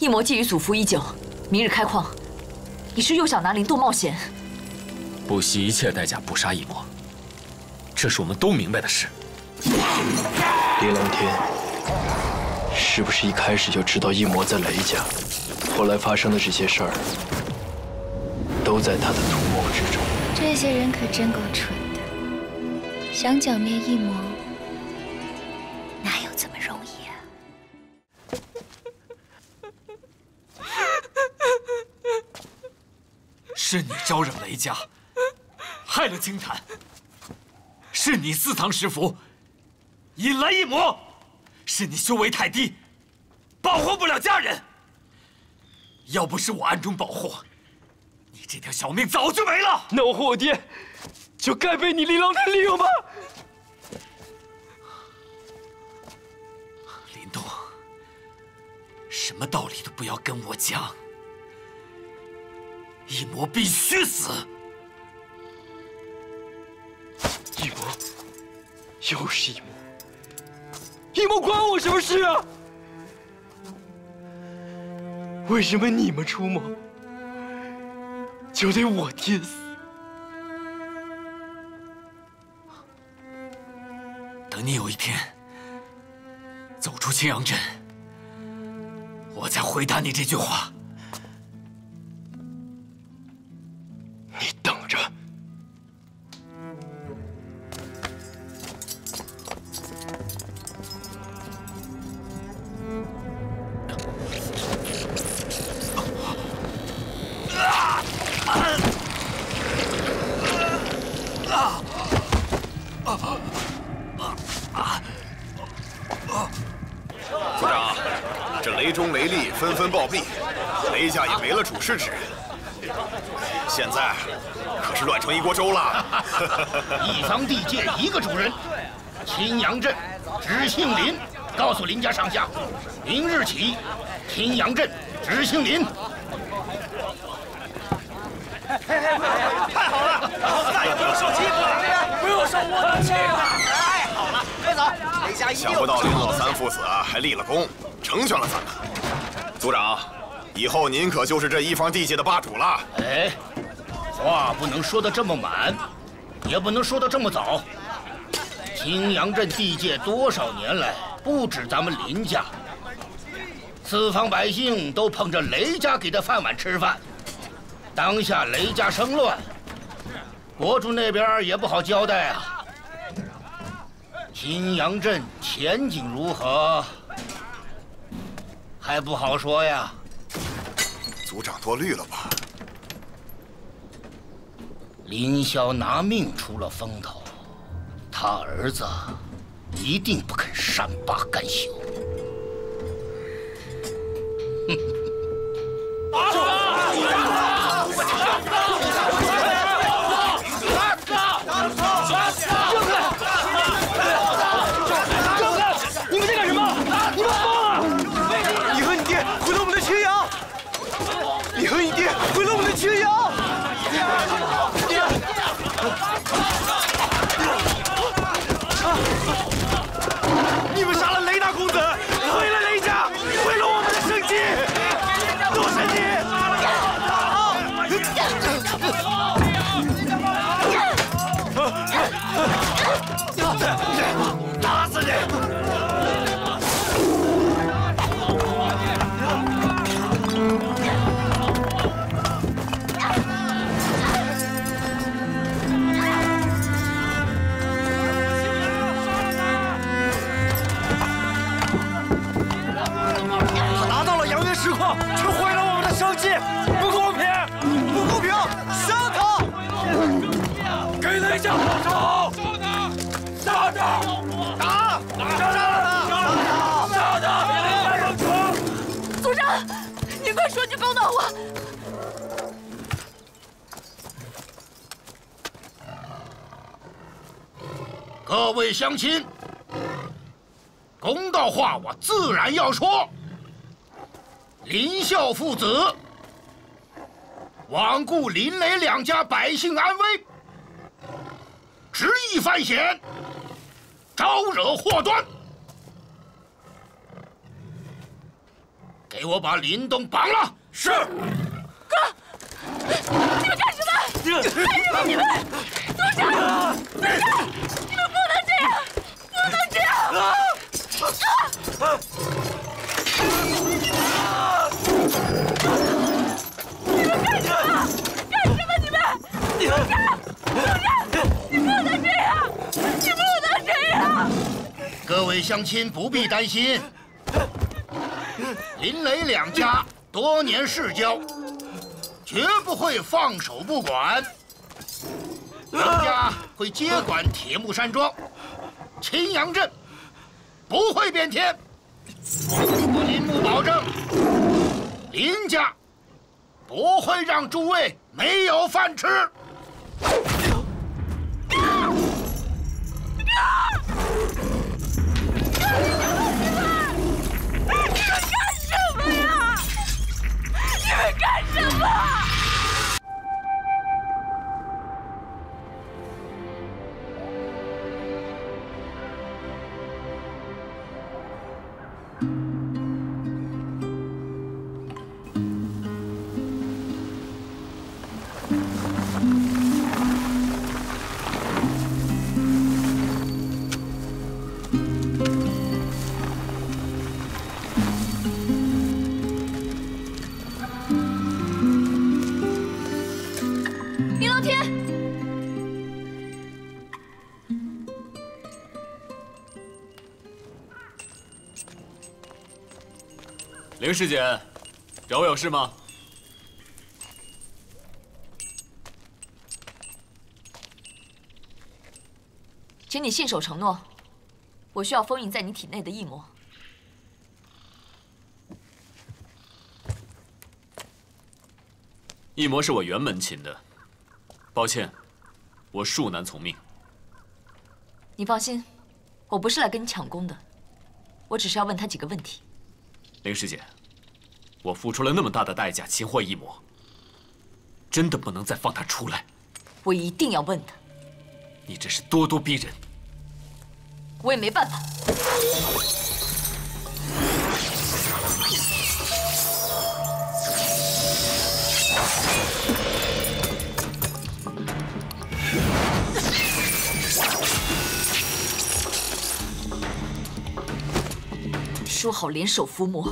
一魔觊觎祖父已久，明日开矿，你是又想拿灵洞冒险？不惜一切代价捕杀一魔，这是我们都明白的事。林琅天，是不是一开始就知道一魔在雷家？后来发生的这些事儿，都在他的图谋之中。这些人可真够蠢的，想剿灭一魔，招惹雷家，害了青檀；是你私藏石符，引来一魔；是你修为太低，保护不了家人。要不是我暗中保护，你这条小命早就没了。那我和我爹，就该被你林琅天利用吗？林动，什么道理都不要跟我讲。一魔必须死！一魔，又是一魔！一魔关我什么事啊？为什么你们出谋，就得我替死？等你有一天走出青阳镇，我再回答你这句话。林家上下，明日起，青阳镇执行林。太好了，再也不用受欺负了，不用受我的气了。太好了，快走！林家想不到林老三父子还立了功，成全了咱们。族长，以后您可就是这一方地界的霸主了。哎，话不能说的这么满，也不能说的这么早。青阳镇地界多少年来，不止咱们林家，四方百姓都捧着雷家给的饭碗吃饭。当下雷家生乱，国主那边也不好交代啊。青阳镇前景如何？还不好说呀，族长多虑了吧？林霄拿命出了风头，他儿子一定不肯善罢甘休。各位乡亲，公道话我自然要说。林孝父子罔顾林雷两家百姓安危，执意犯险，招惹祸端。给我把林东绑了。是。哥，你们干什么？干什么？你们，组长，组长，你们不能这样，不能这样！啊！你们干什么？干什么？你们，组长，组长，你不能这样，你不能这样！各位乡亲不必担心，林雷两家多年世交，绝不会放手不管。林家会接管铁木山庄、青阳镇，不会变天。我林木保证，林家不会让诸位没有饭吃。干什林师姐，找我有事吗？请你信守承诺，我需要封印在你体内的异魔。异魔是我原门擒的，抱歉，我恕难从命。你放心，我不是来跟你抢功的，我只是要问他几个问题。林师姐，我付出了那么大的代价擒获一魔，真的不能再放他出来？我一定要问他。你这是咄咄逼人。我也没办法。说好联手伏魔，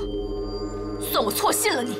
算我错信了你。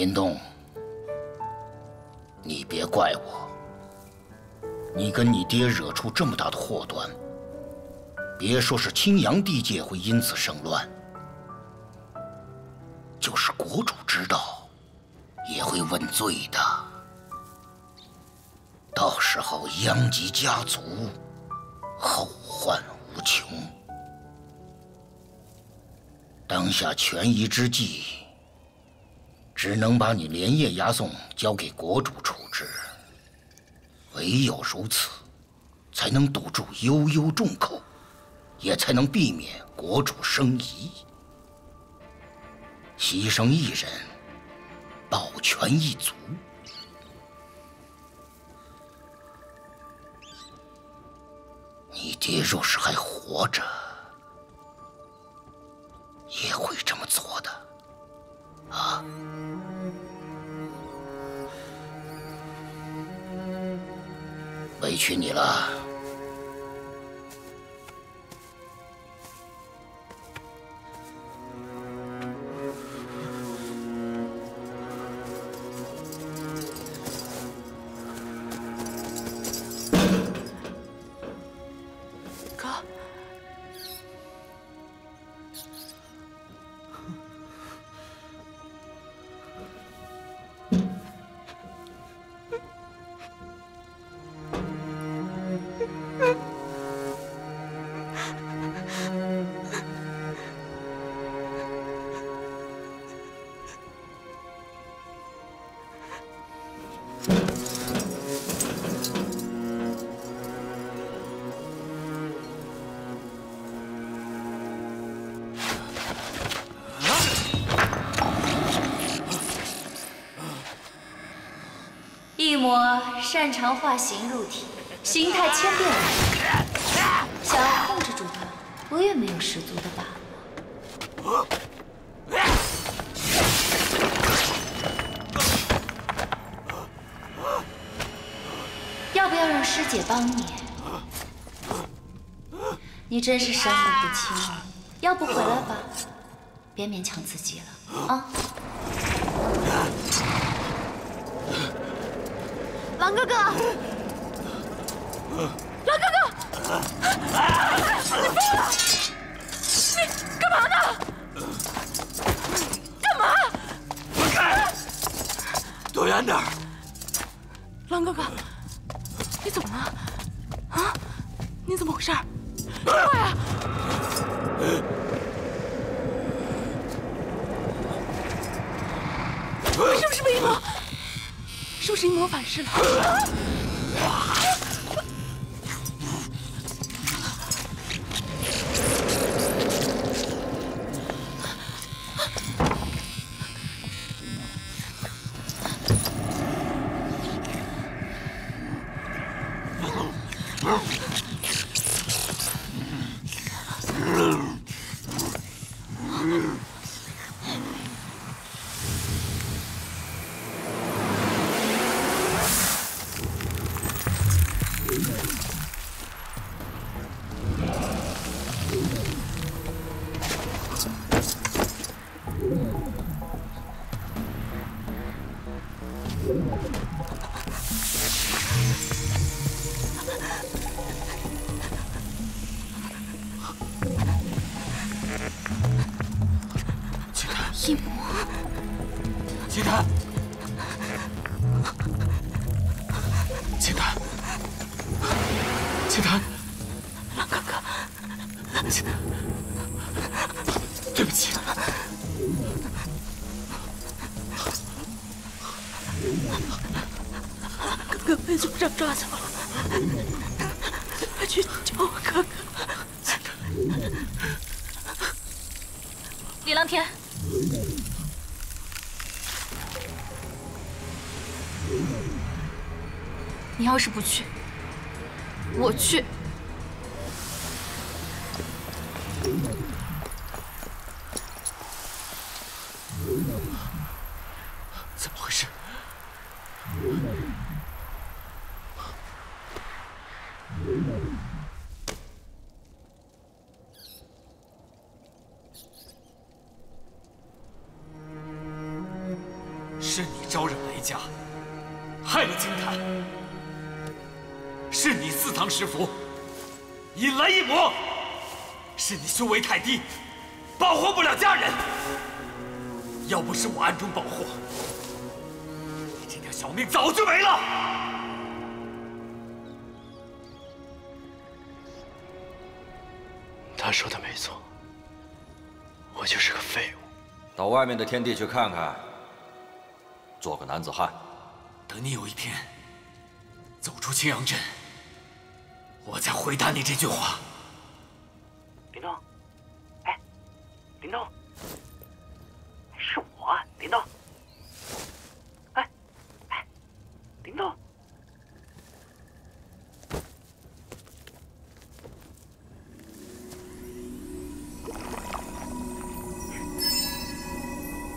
林动，你别怪我。你跟你爹惹出这么大的祸端，别说是青阳地界会因此生乱，就是国主知道，也会问罪的。到时候殃及家族，后患无穷。当下权宜之计。只能把你连夜押送，交给国主处置。唯有如此，才能堵住悠悠众口，也才能避免国主生疑。牺牲一人，保全一族。你爹若是还活着，给你了。擅长化形入体，形态千变万化，想要控制住他，我也没有十足的把握。要不要让师姐帮你？你真是生路不清，要不回来吧，别勉强自己了啊！狼哥哥，狼哥哥，你疯了！你干嘛呢？干嘛？滚开！躲远点儿！狼哥哥，你怎么了？啊？你怎么回事？说话呀！是不是被阴谋？是魔法师了。一魔，金丹，金丹，金丹，狼哥哥，金丹，对不起。哥哥被组长抓走了，快去救我哥哥！是不去，我去。低，保护不了家人。要不是我暗中保护，你这条小命早就没了。他说的没错，我就是个废物。到外面的天地去看看，做个男子汉。等你有一天走出青阳镇，我再回答你这句话。林东，是我，林东。哎，哎，林东，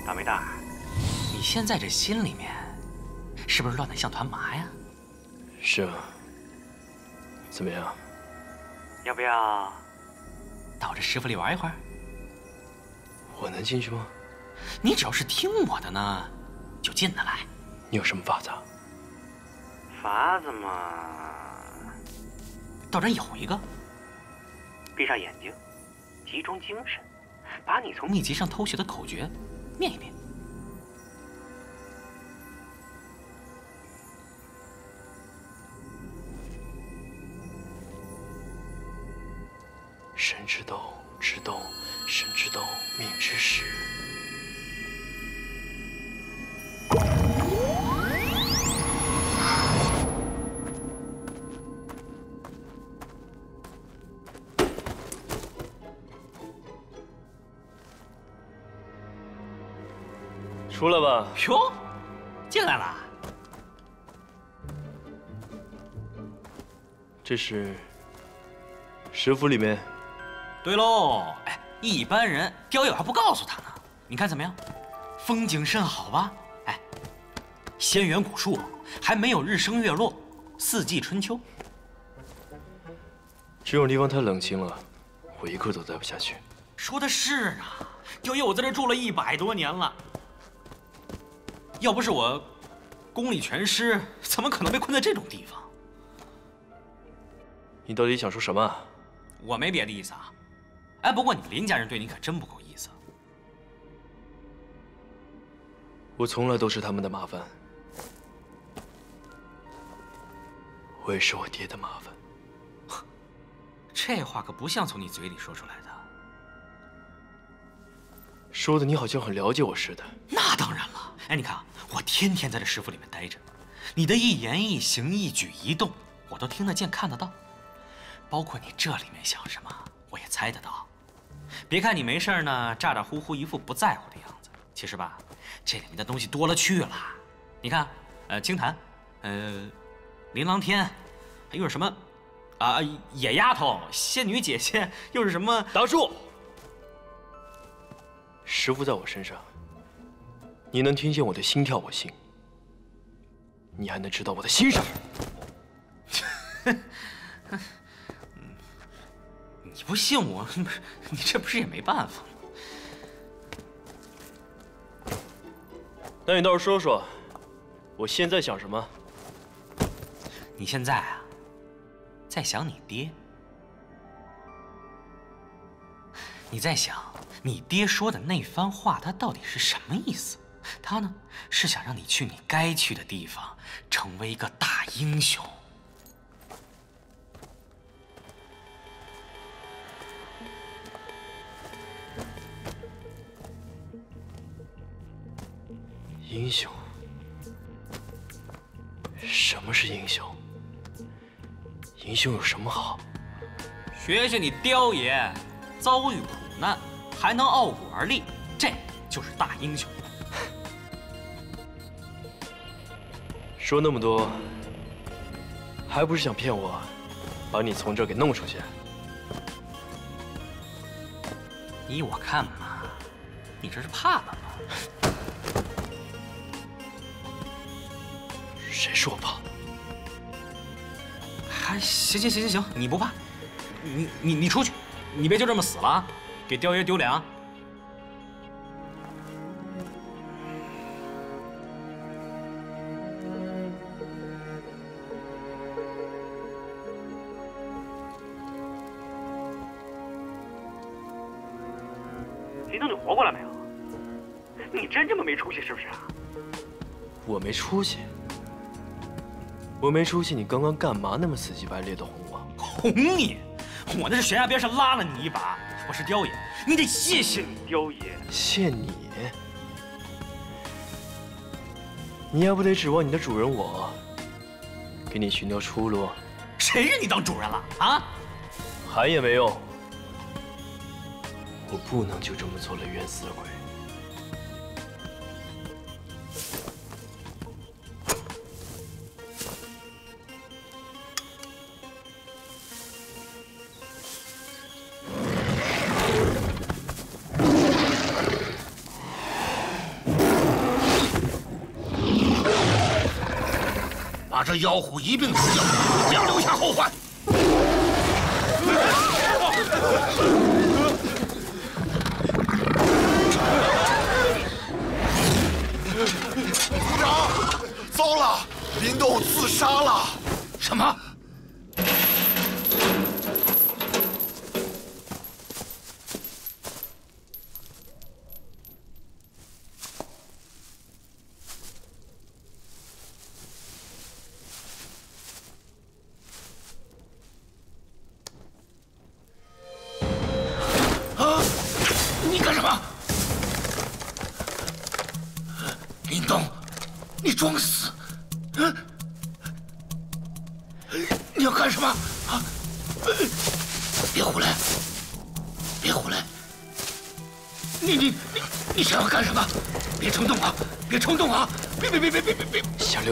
大没大，你现在这心里面是不是乱得像团麻呀？是啊？怎么样？要不要到我这师傅里玩一会儿？我能进去吗？你只要是听我的呢，就进得来。你有什么法子？法子嘛？道长有一个，闭上眼睛，集中精神，把你从秘籍上偷学的口诀念一遍。出来吧。哟，进来了。这是石府里面。对喽，哎，一般人雕爷还不告诉他呢。你看怎么样？风景甚好吧？哎，仙源古树，还没有日升月落，四季春秋。这种地方太冷清了，我一刻都待不下去。说的是呢，雕爷，我在这住了一百多年了，要不是我功力全失，怎么可能被困在这种地方？你到底想说什么？我没别的意思啊。哎，不过你林家人对你可真不够意思。我从来都是他们的麻烦，我也是我爹的麻烦。这话可不像从你嘴里说出来的。说的你好像很了解我似的。那当然了。哎，你看啊，我天天在这师傅里面待着，你的一言一行、一举一动，我都听得见、看得到。包括你这里面想什么，我也猜得到。别看你没事呢，咋咋呼呼，一副不在乎的样子。其实吧，这里面的东西多了去了。你看，呃，青檀，呃，琳琅天，又是什么？啊，野丫头，仙女姐姐，又是什么？大树，师傅在我身上，你能听见我的心跳，我信。你还能知道我的心事 你不信我，你这不是也没办法吗？那你倒是说说，我现在想什么？你现在啊，在想你爹。你在想你爹说的那番话，他到底是什么意思？他呢，是想让你去你该去的地方，成为一个大英雄。英雄？什么是英雄？英雄有什么好？学学你雕爷，遭遇苦难还能傲骨而立，这就是大英雄。说那么多，还不是想骗我，把你从这儿给弄出去？依我看嘛，你这是怕了吧？谁说我怕？还行行行行行，你不怕？你你你出去，你别就这么死了啊！给雕爷丢脸啊！林东，你活过来没有？你真这么没出息是不是啊？我没出息？我没出息，你刚刚干嘛那么死乞白赖的哄我？哄你？我那是悬崖边上拉了你一把。我是雕爷，你得谢谢你，雕爷。谢你？你要不得指望你的主人我给你寻条出路？谁让你当主人了啊？喊也没用，我不能就这么做了冤死鬼。把这妖狐一并除掉，不要留下后患。族长，糟了，林动自杀了！什么？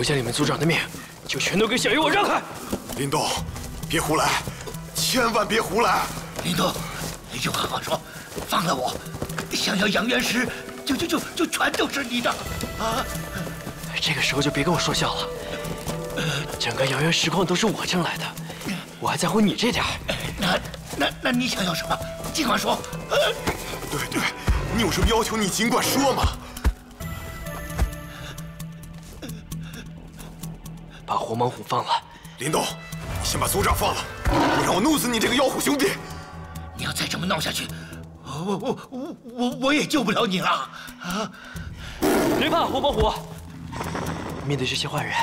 留下你们族长的命，就全都给小爷我让开！林东，别胡来，千万别胡来！林东，一句话好说，放了我，想要阳元石，就就就就全都是你的啊！这个时候就别跟我说笑了。整个阳元石矿都是我挣来的，我还在乎你这点那那那你想要什么？尽管说。对对，你有什么要求，你尽管说嘛。把活猛虎放了。林东，你先把族长放了，不然我弄死你这个妖虎兄弟！你要再这么闹下去，我我我我我也救不了你了啊！别怕，活猛虎。面对这些坏人，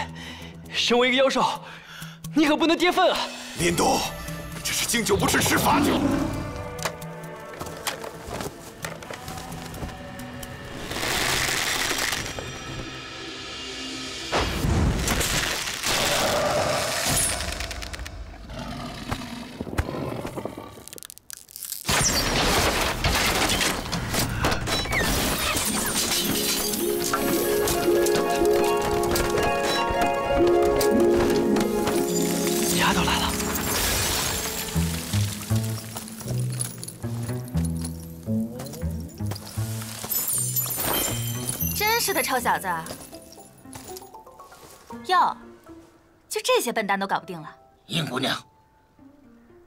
身为一个妖兽，你可不能跌份啊！林东，这是敬酒不吃吃罚酒。些笨蛋都搞不定了。殷姑娘，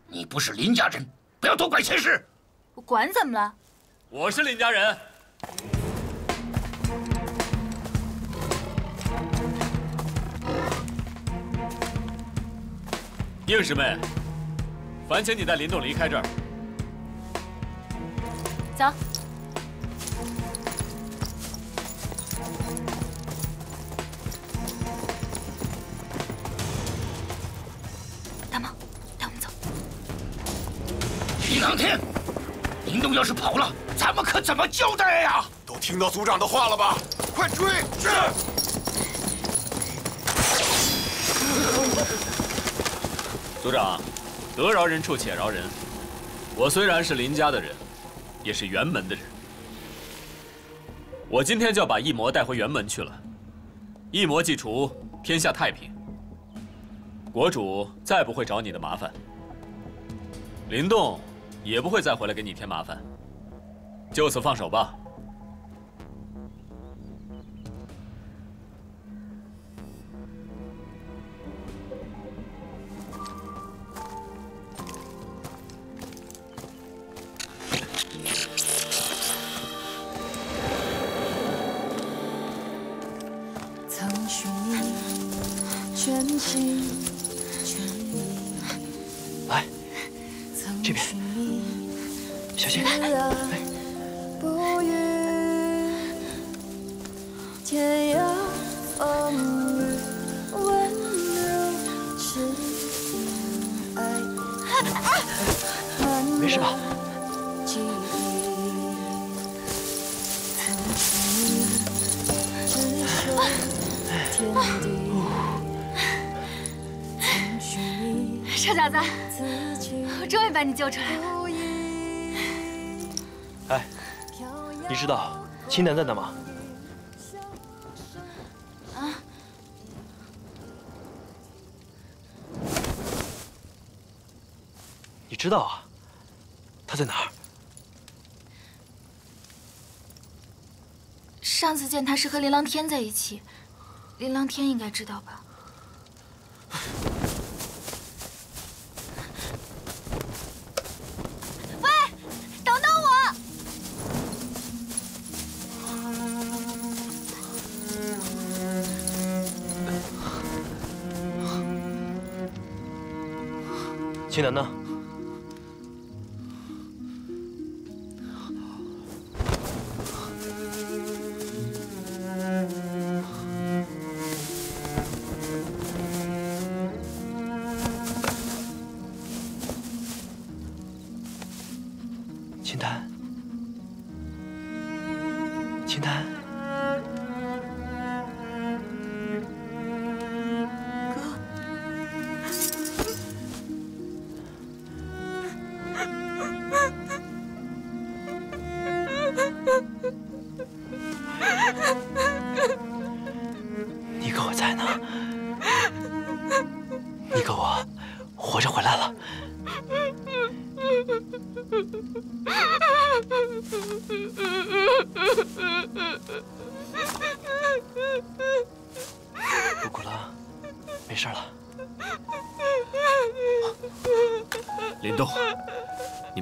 你不是林家人，不要多管闲事。我管怎么了？我是林家人。应师妹，烦请你带林动离开这儿。走。要是跑了，咱们可怎么交代呀？都听到族长的话了吧？快追！是。族长，得饶人处且饶人。我虽然是林家的人，也是辕门的人。我今天就要把异魔带回辕门去了。异魔既除，天下太平。国主再不会找你的麻烦，林动也不会再回来给你添麻烦。就此放手吧。天涯风雨，温柔是爱。没事吧？臭小子，我终于把你救出来了。哎，你知道青楠在哪吗？知道啊？他在哪儿？上次见他是和林琅天在一起，林琅天应该知道吧？喂，等等我！青楠呢？秦丹，秦丹。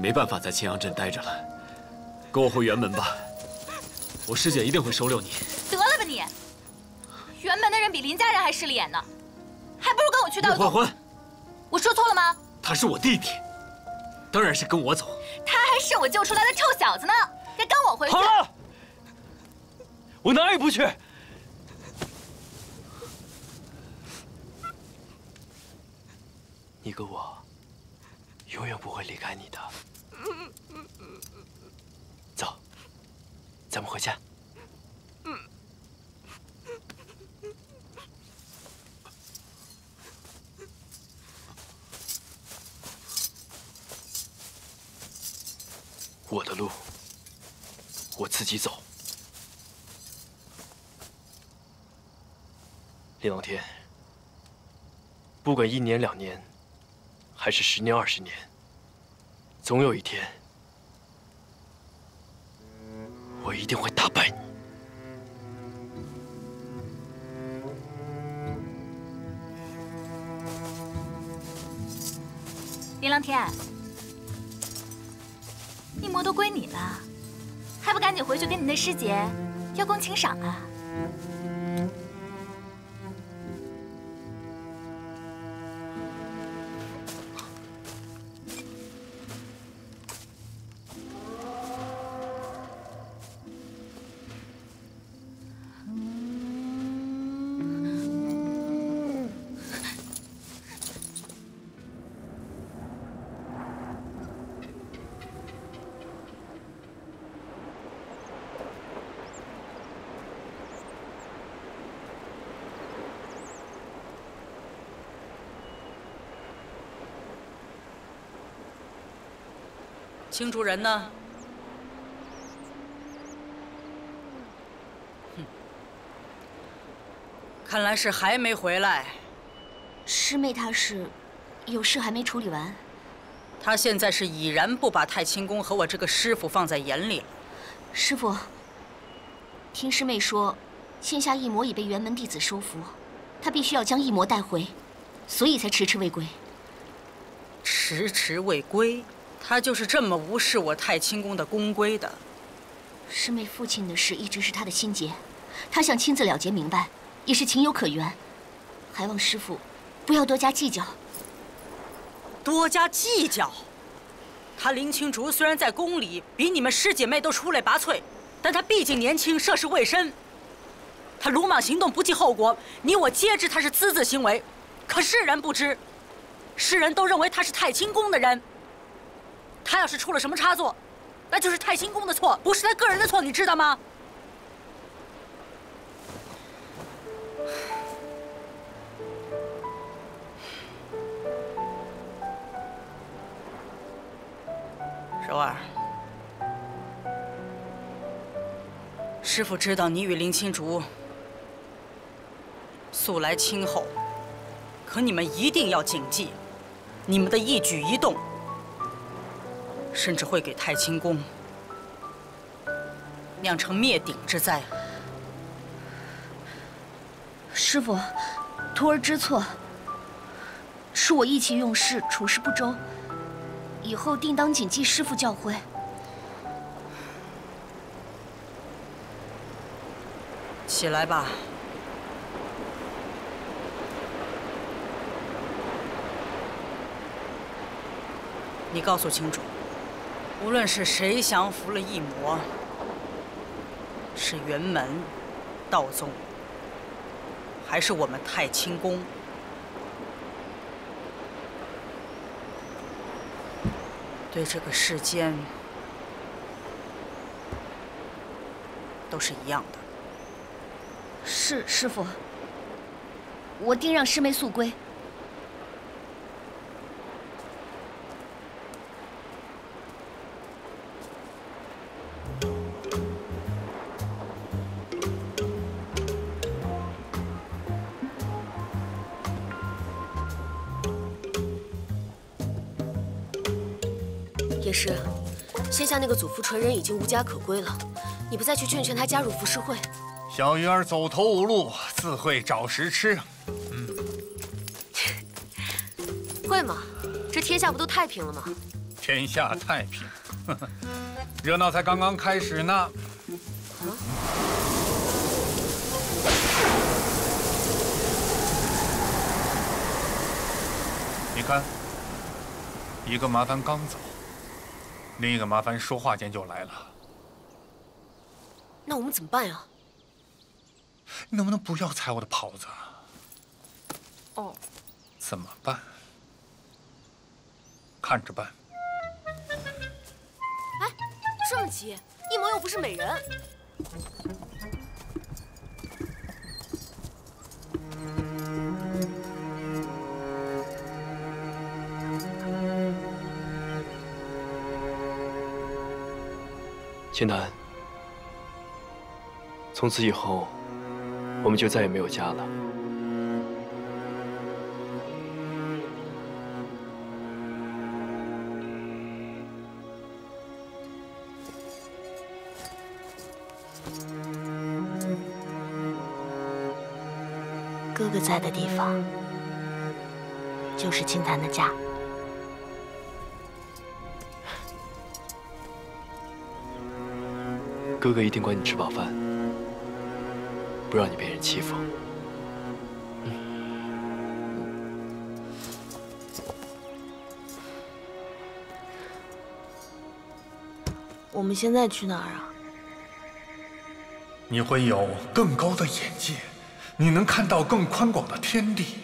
没办法在青阳镇待着了，跟我回辕门吧。我师姐一定会收留你。得了吧你！辕门的人比林家人还势利眼呢，还不如跟我去道欢欢，我说错了吗？他是我弟弟，当然是跟我走。他还是我救出来的臭小子呢，该跟我回去。好了，我哪儿也不去。你跟我永远不会离开你的。走，咱们回家。我的路，我自己走。李浪天，不管一年两年，还是十年二十年，总有一天，我一定会打败你。林浪天，都归你了，还不赶紧回去跟你那师姐邀功请赏啊？青竹人呢？哼，看来是还没回来。师妹她是有事还没处理完。她现在是已然不把太清宫和我这个师傅放在眼里了。师傅，听师妹说，现下异魔已被元门弟子收服，她必须要将异魔带回，所以才迟迟未归。迟迟未归，他就是这么无视我太清宫的宫规的。师妹父亲的事一直是他的心结，他想亲自了结明白，也是情有可原。还望师傅不要多加计较。多加计较。他林青竹虽然在宫里比你们师姐妹都出类拔萃，但他毕竟年轻，涉世未深。他鲁莽行动不计后果，你我皆知他是私自行为，可世人不知，世人都认为他是太清宫的人。他要是出了什么差错，那就是太清宫的错，不是他个人的错，你知道吗？柔儿，师傅知道你与林青竹素来亲厚，可你们一定要谨记，你们的一举一动，甚至会给太清宫酿成灭顶之灾。师傅，徒儿知错，是我意气用事，处事不周。以后定当谨记师傅教诲。起来吧。你告诉清楚，无论是谁降服了异魔，是云门、道宗，还是我们太清宫？对这个世间都是一样的。是师傅，我定让师妹速归。那个祖父传人已经无家可归了，你不再去劝劝他加入浮世会？小鱼儿走投无路，自会找食吃。嗯 会吗？这天下不都太平了吗？天下太平，呵 呵热闹才刚刚开始呢。你看，一个麻烦刚走，另一个麻烦说话间就来了。那我们怎么办呀？你能不能不要踩我的袍子？哦，怎么办？看着办。哎，这么急，一萌又不是美人。青檀，从此以后，我们就再也没有家了。哥哥在的地方，就是青檀的家。哥哥一定管你吃饱饭，不让你被人欺负。我们现在去哪儿啊？你会有更高的眼界，你能看到更宽广的天地，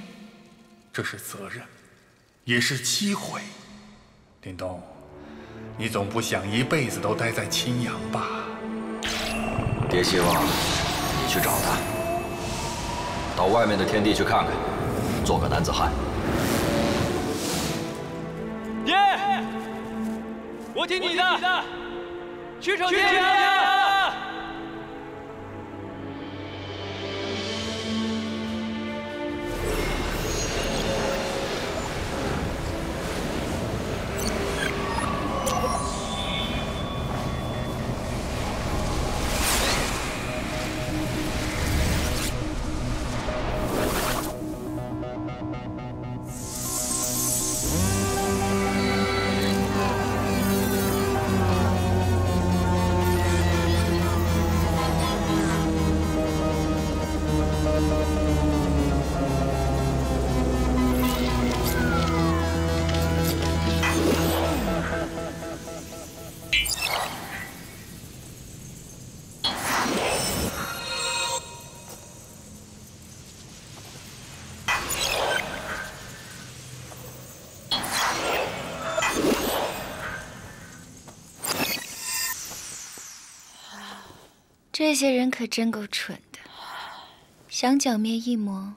这是责任，也是机会。林东，你总不想一辈子都待在青阳吧？爹希望你去找他，到外面的天地去看看，做个男子汉。爹，我听你的，去闯天涯！这些人可真够蠢的，想剿灭一魔，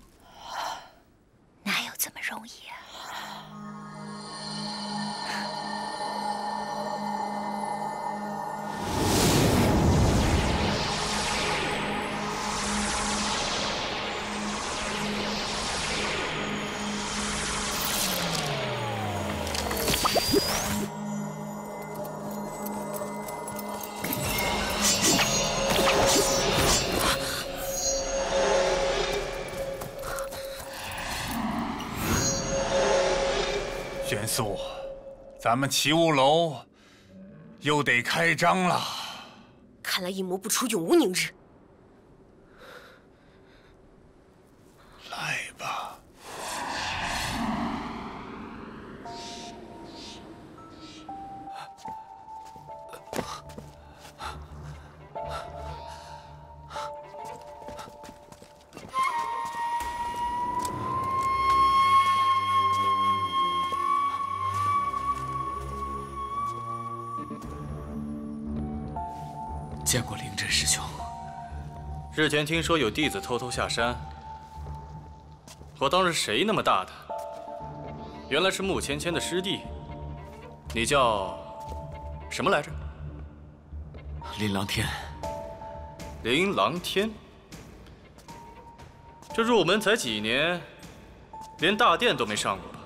咱们齐物楼又得开张了。看来一魔不出，永无宁日。见过灵真师兄。日前听说有弟子偷偷下山，我当是谁那么大胆？原来是穆芊芊的师弟。你叫什么来着？林琅天。林琅天。这入门才几年，连大殿都没上过吧？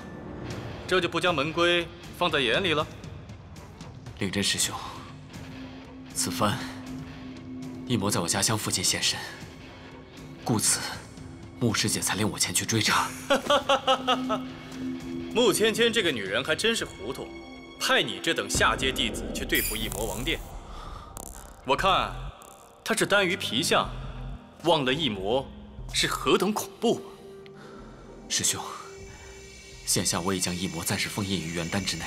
这就不将门规放在眼里了？灵真师兄，此番一魔在我家乡附近现身，故此穆师姐才令我前去追查。穆芊芊这个女人还真是糊涂，派你这等下阶弟子去对付一魔王殿。我看她是耽于皮相，忘了一魔是何等恐怖？师兄，现下我已将一魔暂时封印于元丹之内，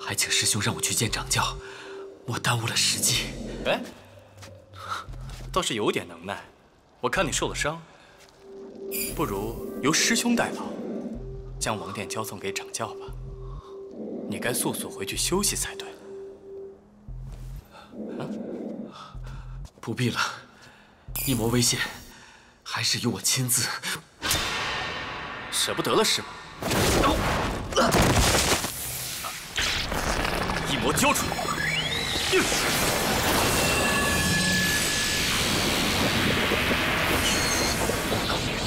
还请师兄让我去见掌教，我耽误了时机。哎，倒是有点能耐。我看你受了伤，不如由师兄代劳，将王殿交送给掌教吧。你该速速回去休息才对。不必了，一魔危险，还是由我亲自。舍不得了是吗？一魔交出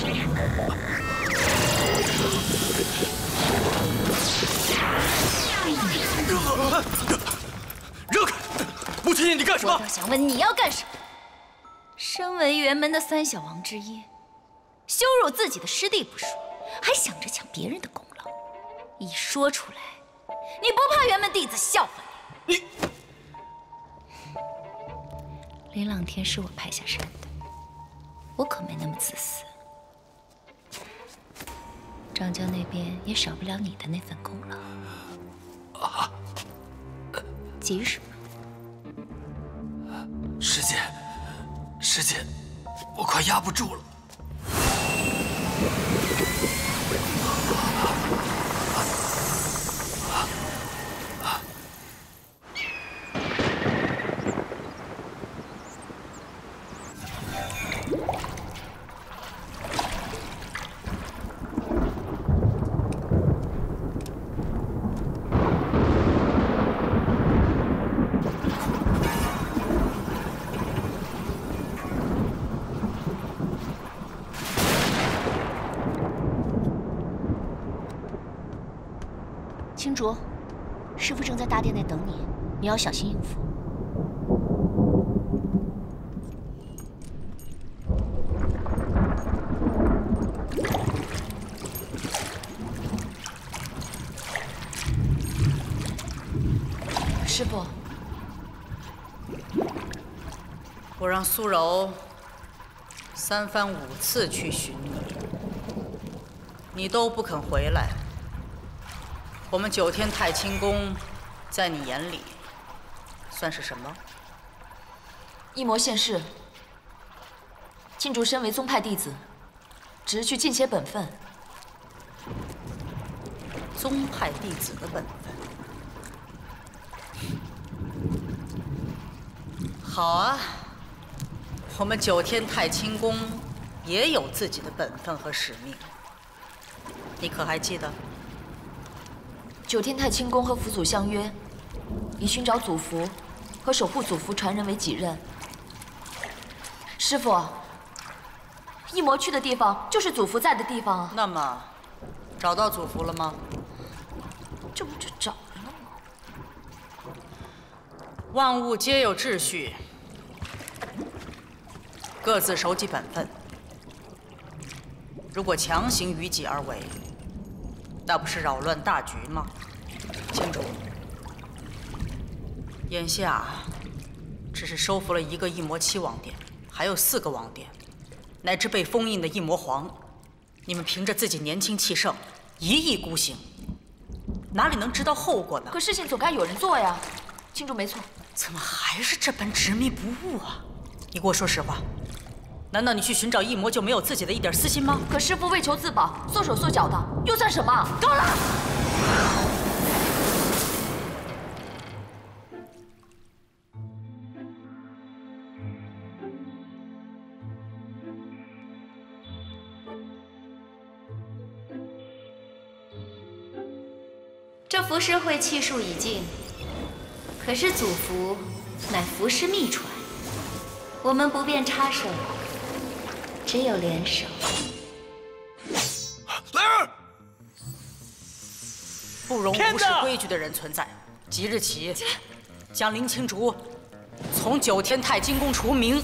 让开！穆芊芊，你干什么？我倒想问你要干什么？身为辕门的三小王之一，羞辱自己的师弟不说，还想着抢别人的功劳，一说出来，你不怕辕门弟子笑话你？你林朗天是我派下山的，我可没那么自私。张家那边也少不了你的那份功劳。啊！急什么？师姐，师姐，我快压不住了。青竹，师傅正在大殿内等你，你要小心应付。师傅，我让苏柔三番五次去寻你，你都不肯回来。我们九天太清宫，在你眼里算是什么？一魔现世，庆竹身为宗派弟子，只是去尽些本分。宗派弟子的本分。好啊，我们九天太清宫也有自己的本分和使命，你可还记得？九天太清宫和府祖相约，以寻找祖符和守护祖符传人为己任。师傅，一魔去的地方就是祖符在的地方啊。那么，找到祖符了吗？这不就找了吗？万物皆有秩序，各自守己本分。如果强行于己而为，那不是扰乱大局吗？清主。眼下只是收服了一个一魔七王殿，还有四个王殿，乃至被封印的一魔皇。你们凭着自己年轻气盛，一意孤行，哪里能知道后果呢？可事情总该有人做呀。清主没错。怎么还是这般执迷不悟啊？你给我说实话，难道你去寻找异魔就没有自己的一点私心吗？可师傅为求自保，缩手缩脚的，又算什么？够了！这浮世绘气数已尽，可是祖符乃浮世秘传，我们不便插手，只有联手。来人！不容无视规矩的人存在。即日起，将林青竹从九天太金宫除名。